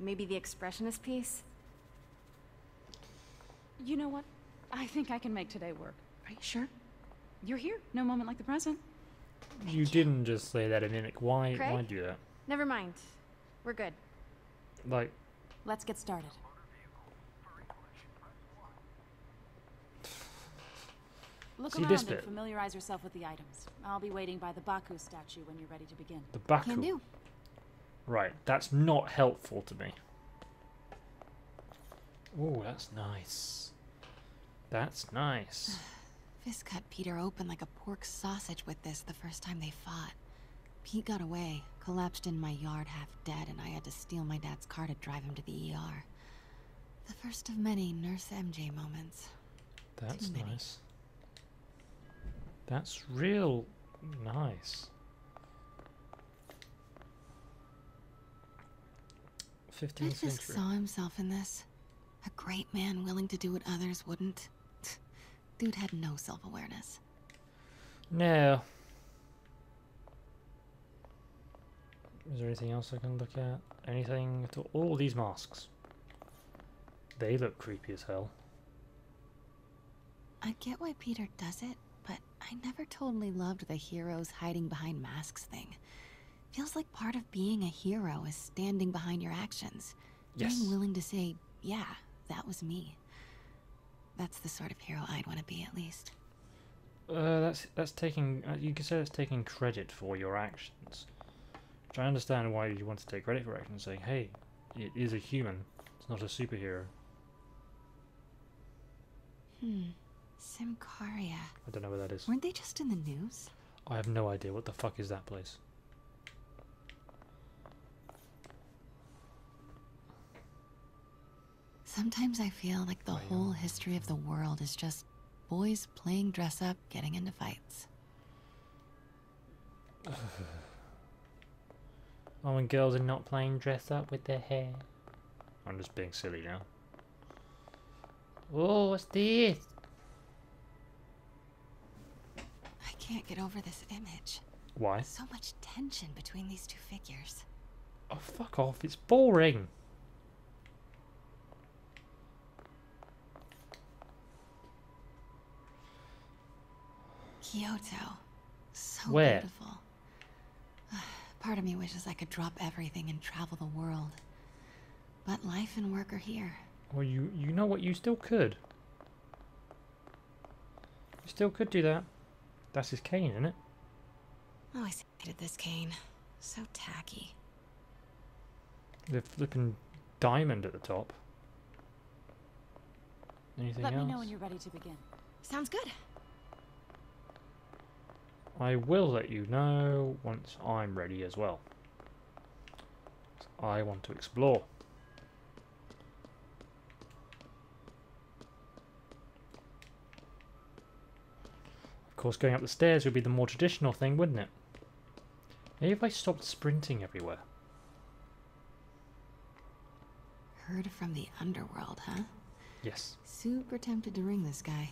maybe the expressionist piece? You know what? I think I can make today work. Are you sure? You're here. No moment like the present. You didn't just say that in mimic. Why? Craig? Why do that? Never mind. We're good. Like, Let's get started. Look See around this and bit? familiarize yourself with the items. I'll be waiting by the Baku statue when you're ready to begin. the Baku. Right, that's not helpful to me. Oh, that's nice. That's nice. Fisk cut Peter open like a pork sausage with this the first time they fought. Pete got away, collapsed in my yard half dead, and I had to steal my dad's car to drive him to the ER. The first of many Nurse MJ moments. That's nice. That's real nice. 15th Did Fisk century. saw himself in this? A great man willing to do what others wouldn't? Dude had no self-awareness. No. Is there anything else I can look at? Anything at all? All these masks. They look creepy as hell. I get why Peter does it, but I never totally loved the heroes hiding behind masks thing. Feels like part of being a hero is standing behind your actions. Yes. Being willing to say, yeah, that was me. That's the sort of hero I'd want to be, at least. Uh, that's that's taking. Uh, you could say that's taking credit for your actions. Which I understand why you want to take credit for actions, saying, "Hey, it is a human. It's not a superhero." Hmm. Symkaria. I don't know where that is. Weren't they just in the news? I have no idea. What the fuck is that place? Sometimes I feel like the whole history of the world is just boys playing dress up, getting into fights. Oh, and girls are not playing dress up with their hair. I'm just being silly now. Oh, what's this? I can't get over this image. Why? So much tension between these two figures. Oh, fuck off. It's boring. Kyoto. So Where? beautiful. Part of me wishes I could drop everything and travel the world. But life and work are here. Well, you you know what? You still could. You still could do that. That's his cane, isn't it? Oh, I hated this cane. So tacky. The flipping diamond at the top. Anything Let else? me know when you're ready to begin. Sounds good. I will let you know once I'm ready as well. I want to explore. Of course, going up the stairs would be the more traditional thing, wouldn't it? Maybe if I stopped sprinting everywhere. Heard from the underworld, huh? Yes. Super tempted to ring this guy.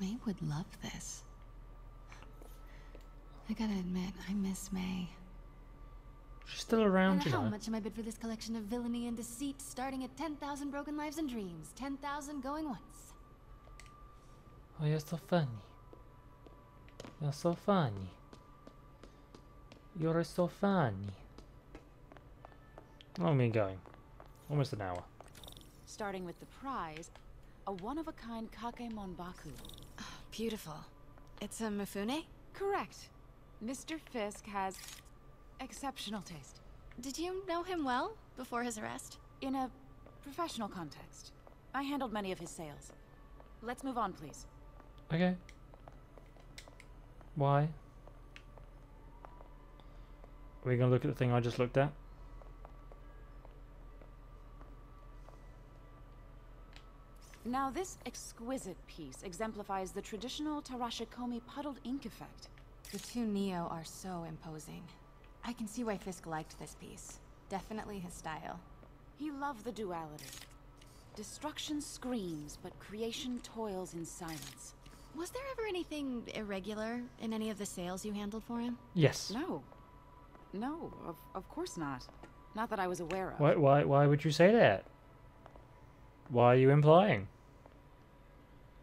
May would love this. I gotta admit, I miss May. She's still around, And you how much am I bid for this collection of villainy and deceit, starting at 10,000 broken lives and dreams, 10,000 going once? Oh, you're so funny. You're so funny. You're so funny. How long have we been going? Almost an hour. Starting with the prize, a one-of-a-kind Kakiemon Baku. Beautiful. It's a Mifune? Correct. Mr. Fisk has exceptional taste. Did you know him well before his arrest? In a professional context. I handled many of his sales. Let's move on, please. Okay. Why? we gonna look at the thing I just looked at? Now, this exquisite piece exemplifies the traditional Tarashikomi puddled ink effect. The two Nio are so imposing. I can see why Fisk liked this piece. Definitely his style. He loved the duality. Destruction screams, but creation toils in silence. Was there ever anything irregular in any of the sales you handled for him? Yes. No. No, of, of course not. Not that I was aware of. Why, why, why would you say that? Why are you implying?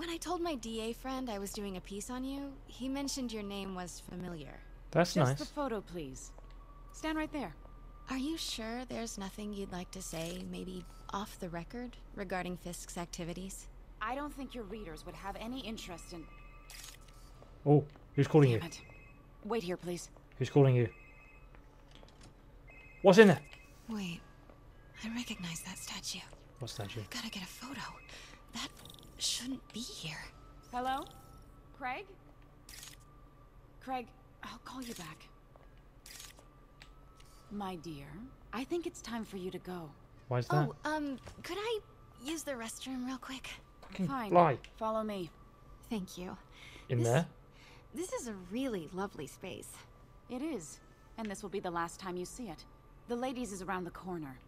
When I told my DA friend I was doing a piece on you, he mentioned your name was familiar. That's Just nice. the photo, please. Stand right there. Are you sure there's nothing you'd like to say, maybe off the record, regarding Fisk's activities? I don't think your readers would have any interest in... Oh, who's calling Damn you? it. Wait here, please. Who's calling you? What's in there? Wait, I recognize that statue. What statue? Gotta get a photo. That shouldn't be here. Hello? Craig? Craig, I'll call you back. My dear, I think it's time for you to go. Why is that? Oh, um, could I use the restroom real quick? Fine. lie. Follow me. Thank you. In this- there? This is a really lovely space. It is. And this will be the last time you see it. The ladies is around the corner.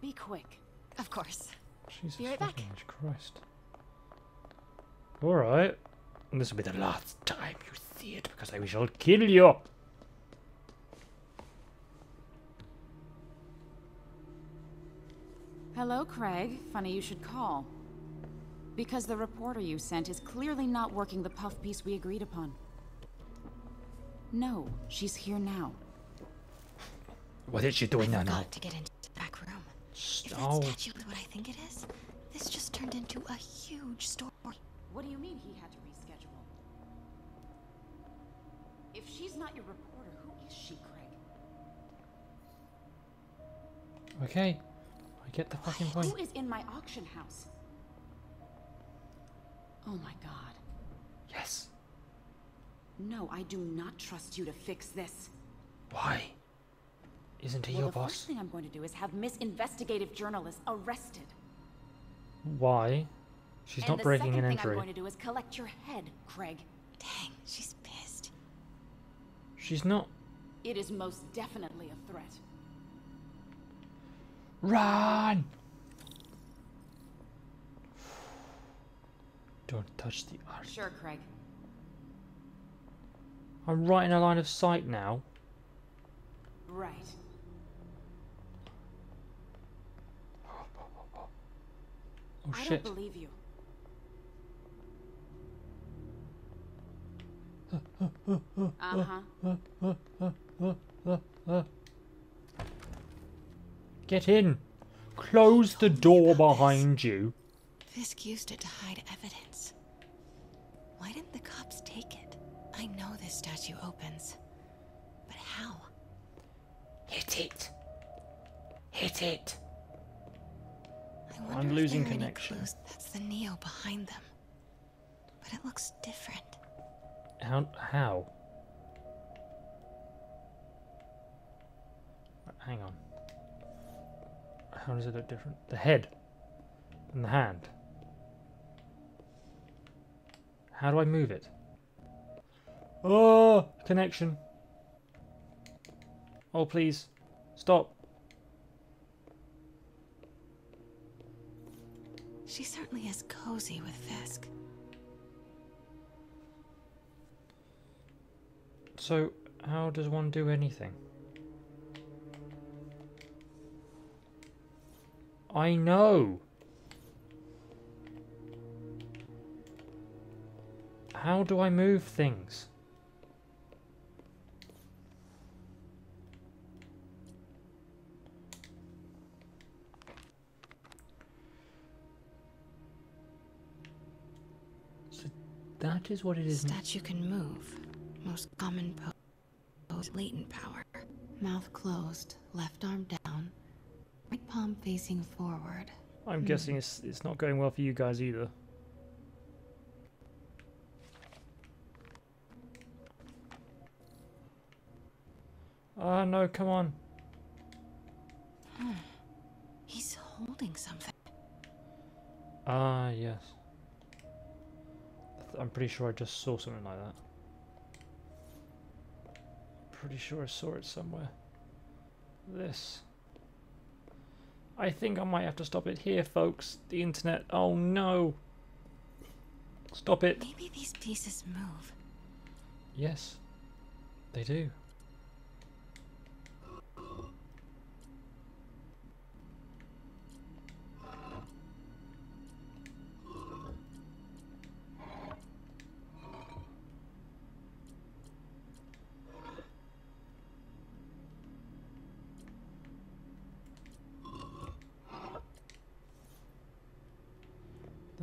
Be quick. Of course. Jesus Be right back. fucking Christ. Alright. This will be the last time you see it because I shall kill you. Hello, Craig. Funny you should call. Because the reporter you sent is clearly not working the puff piece we agreed upon. No, she's here now. What is she doing I now? forgot to get into the back room. If that statue is what I think it is, this just turned into a huge story. What do you mean he had to reschedule? If she's not your reporter, who is she, Craig? Okay. I get the fucking point. Who is in my auction house? Oh my god. Yes. No, I do not trust you to fix this. Why? Isn't he well, your the boss? first thing I'm going to do is have Miss Investigative Journalist arrested. Why? She's and not the breaking second an thing entry. I'm going to do is collect your head, Craig. Dang, she's pissed. She's not. It is most definitely a threat. Run! Don't touch the art. Sure, Craig. I'm right in a line of sight now. Right. Oh, oh, oh, oh. I shit. don't believe you. Uh-huh. Get in. Close the door behind you. Fisk used it to hide evidence. Why didn't the cops take it? I know this statue opens. But how? Hit it. Hit it. I wonder I'm if losing there are any connection. clues That's the Nio behind them. But it looks different. How? How? Hang on. How does it look different? The head and the hand. How do I move it? Oh, connection. Oh, please. Stop. She certainly is cozy with Fisk. So, how does one do anything? I know! How do I move things? So that is what it is. Statue can move. Most common pose, latent power. Mouth closed, left arm down, right palm facing forward. I'm guessing it's it's not going well for you guys either. Ah, no, come on. Hmm. He's holding something. Ah, yes. I'm pretty sure I just saw something like that. Pretty sure I saw it somewhere. This. I think I might have to stop it here, folks. The internet. Oh no! Stop it. Maybe these pieces move. Yes, they do.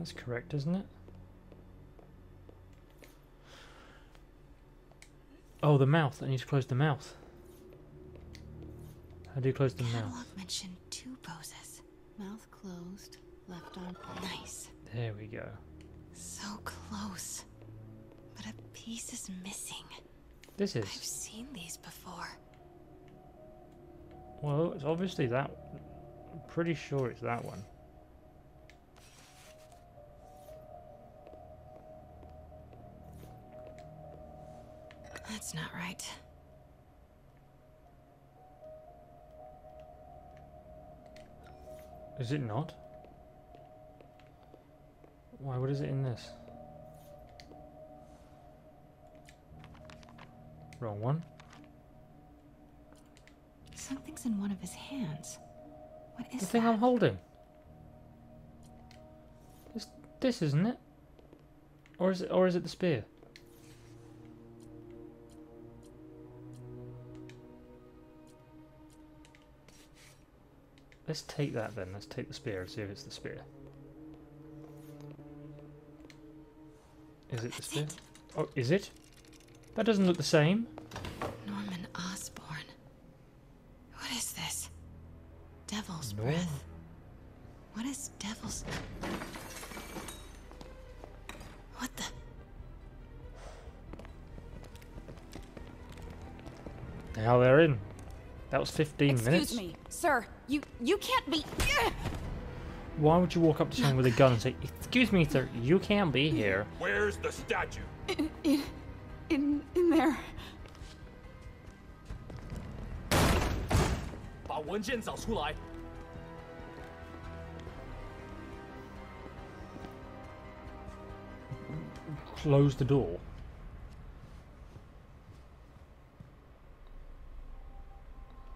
That's correct, isn't it? Oh, the mouth. I need to close the mouth. How do you close the mouth? Catalog mentioned two poses. Mouth closed, left arm. Nice. There we go. So close. But a piece is missing. This is. I've seen these before. Well, it's obviously that. I'm pretty sure it's that one. Not right. Is it not? Why, what is it in this? Wrong one. Something's in one of his hands. What is The thing that? I'm holding. It's this, isn't it? Or is it, or is it the spear? Let's take that then. Let's take the spear and see if it's the spear. Is it the spear? Oh, is it? That doesn't look the same. Norman Osborn. What is this? Devil's Norman. breath. What is devil's... What the... Now they're in. That was 15 Excuse minutes. me, Sir, you you can't be. Why would you walk up to someone with a gun and say, "Excuse me, sir, you can't be here"? Where's the statue? In in in, in there. Close the door.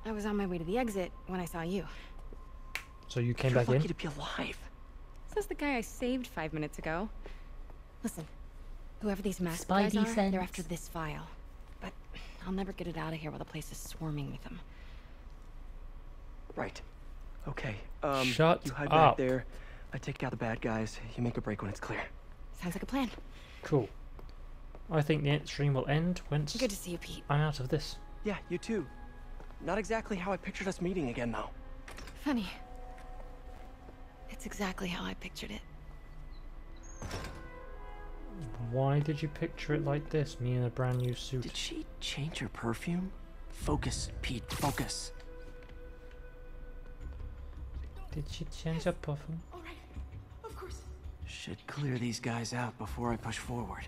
I was on my way to the exit when I saw you. So you came You're back lucky in. to be alive. Says the guy I saved five minutes ago. Listen, whoever these masked guys Spidey are, sense. they're after this file. But I'll never get it out of here while the place is swarming with them. Right. Okay. Um, Shut you hide up. back there. I take out the bad guys. You make a break when it's clear. Sounds like a plan. Cool. I think the stream will end once Good to see you, Pete. I'm out of this. Yeah, you too. Not exactly how I pictured us meeting again, though. Funny. It's exactly how I pictured it. Why did you picture it like this? Me in a brand new suit. Did she change her perfume? Focus, Pete. Focus. Did she change her perfume? Alright, Of course. Should clear these guys out before I push forward.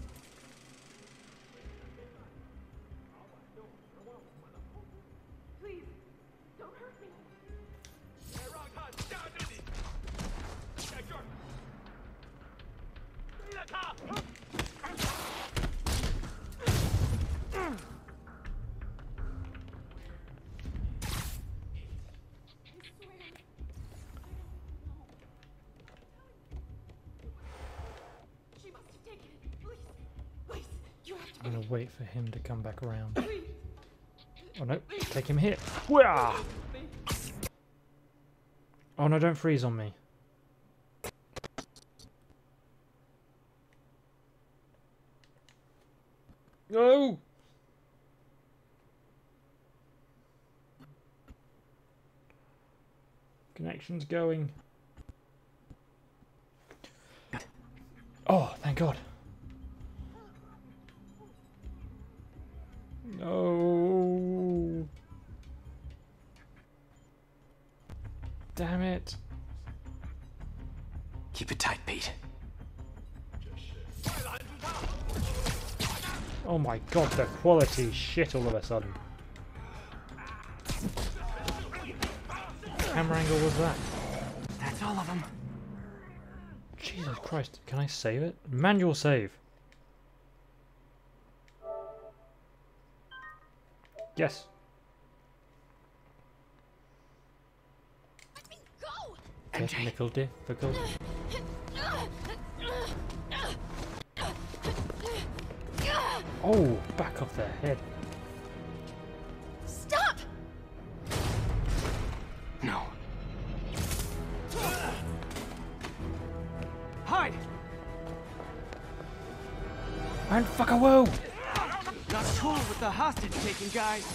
For him to come back around. Oh no, take him here. Wah! Oh no, don't freeze on me. No! Connection's going. Oh, thank God. My god, the quality shit all of a sudden. Camera angle was that? That's all of them. Jesus Christ, can I save it? Manual save. Yes. Technical difficult. Oh, back off their head. Stop! No. Hide! And fuck a whoa! Not cool with the hostage taking, guys.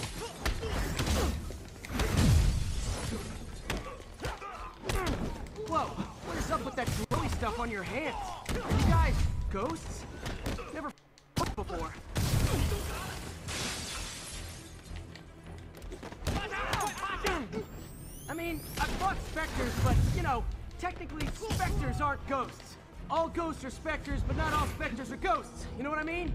Are specters, but not all specters are ghosts. You know what I mean?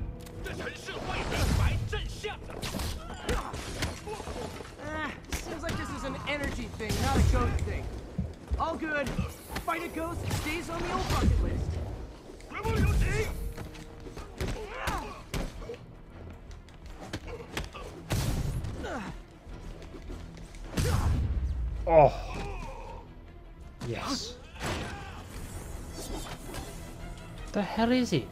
Hell is it?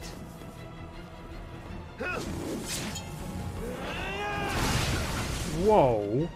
Whoa.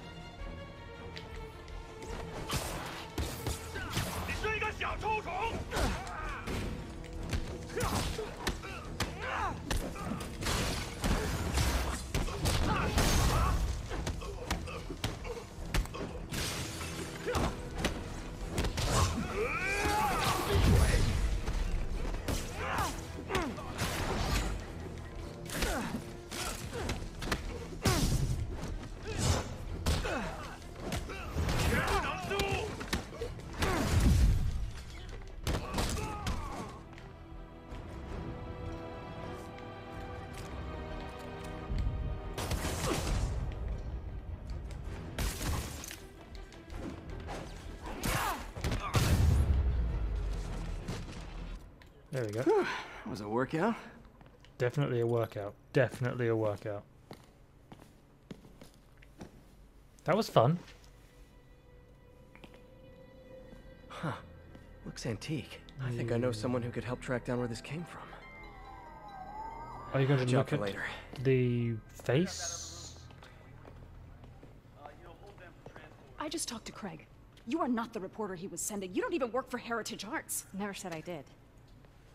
There we go. That was a workout. Definitely a workout. Definitely a workout. That was fun. Huh. Looks antique. I think I know someone who could help track down where this came from. Are you going to look for at later. the face? I just talked to Craig. You are not the reporter he was sending. You don't even work for Heritage Arts. Never said I did.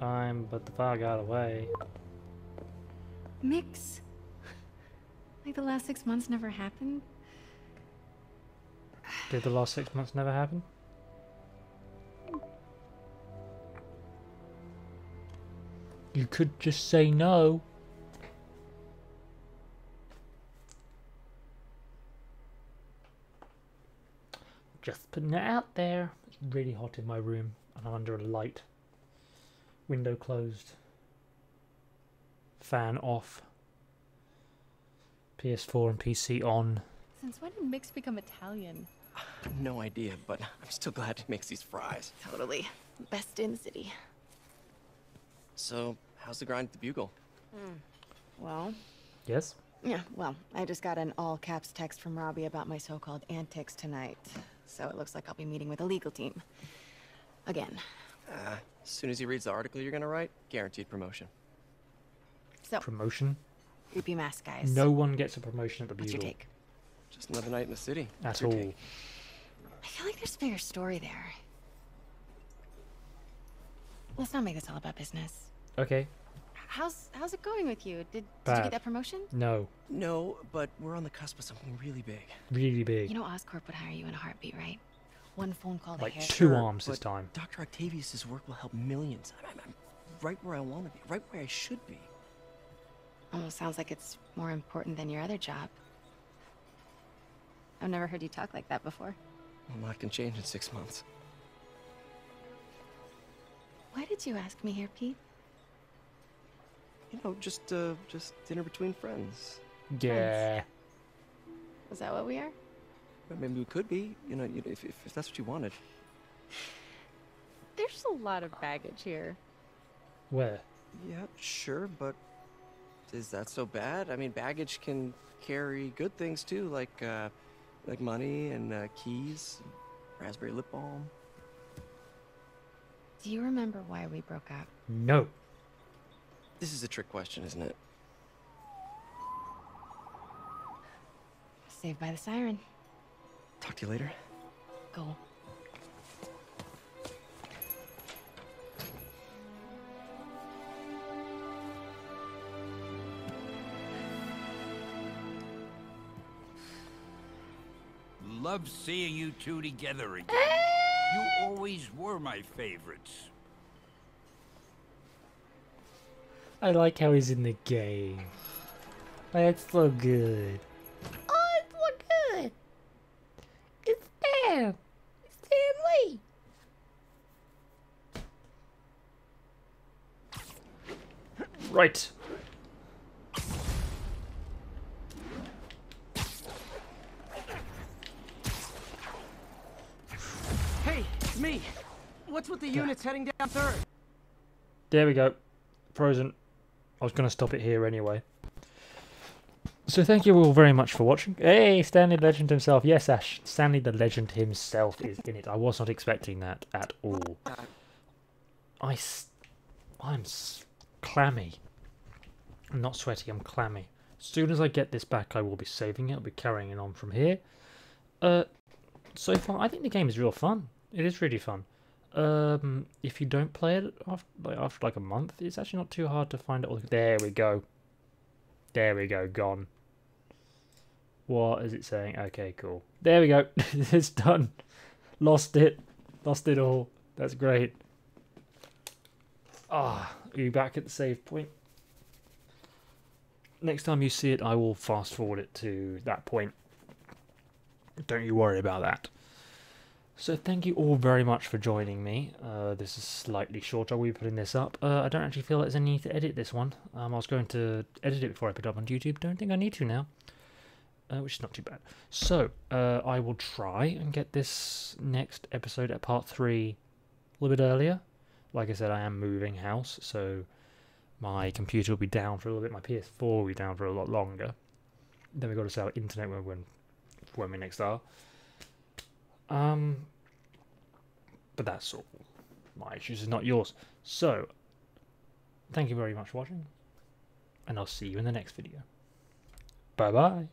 I'm, but the fire got away. Mix? Like the last six months never happened? Did the last six months never happen? You could just say no. Just putting it out there. It's really hot in my room and I'm under a light. Window closed. Fan off. PS4 and PC on. Since when did Mix become Italian? No idea, but I'm still glad he makes these fries. Totally. Best in the city. So, how's the grind at the Bugle? Hmm. Well, Yes? yeah, well, I just got an all caps text from Robbie about my so called antics tonight. So it looks like I'll be meeting with a legal team. Again. Uh, as soon as he reads the article you're gonna write, guaranteed promotion. So, Promotion? creepy mask guys. No one gets a promotion at the What's your take? Just another night in the city. At What's all. take? I feel like there's a bigger story there. Let's not make this all about business. Okay. How's how's it going with you? Did, did you get that promotion? No. No, but we're on the cusp of something really big. Really big. You know Oscorp would hire you in a heartbeat, right? One phone call Like Harry. two arms this time. Dr. Octavius's work will help millions. I'm, I'm, I'm right where I want to be, right where I should be. Almost sounds like it's more important than your other job. I've never heard you talk like that before. A lot can change in six months. Why did you ask me here, Pete? You know, just uh, just dinner between friends. Yeah. Is that what we are? But maybe we could be. You know, if, if, if that's what you wanted. There's a lot of baggage here. Where? Yeah, sure, but is that so bad? I mean, baggage can carry good things too, like uh, like money and uh, keys, raspberry lip balm. Do you remember why we broke up? No. This is a trick question, isn't it? Saved by the siren. Talk to you later. Go. Love seeing you two together again. You always were my favorites. I like how he's in the game. That's so good. Oh, it's look good. It's Stan. It's Stan Lee. Right. Hey, it's me. What's with the units heading down third? There we go. Frozen. I was going to stop it here anyway. So thank you all very much for watching. Hey, Stan Lee the Legend himself. Yes, Ash. Stan Lee the Legend himself is in it. I was not expecting that at all. I, s- I'm s- clammy. I'm not sweaty. I'm clammy. As soon as I get this back, I will be saving it. I'll be carrying it on from here. Uh, so far, I think the game is real fun. It is really fun. Um, if you don't play it after like, after like a month, it's actually not too hard to find it. There we go. There we go. Gone. What is it saying? Okay, cool. There we go. it's done. Lost it. Lost it all. That's great. Ah, are you back at the save point? Next time you see it, I will fast forward it to that point. Don't you worry about that. So thank you all very much for joining me. Uh, this is slightly shorter. We're putting this up. Uh, I don't actually feel there's any need to edit this one. Um, I was going to edit it before I put it up on YouTube. Don't think I need to now, uh, which is not too bad. So uh, I will try and get this next episode at part three a little bit earlier. Like I said, I am moving house, so my computer will be down for a little bit. My PS4 will be down for a lot longer. Then we've got to sell internet when when, when we next are. Um, but that's all. My issues is not yours. So, thank you very much for watching, and I'll see you in the next video. Bye bye.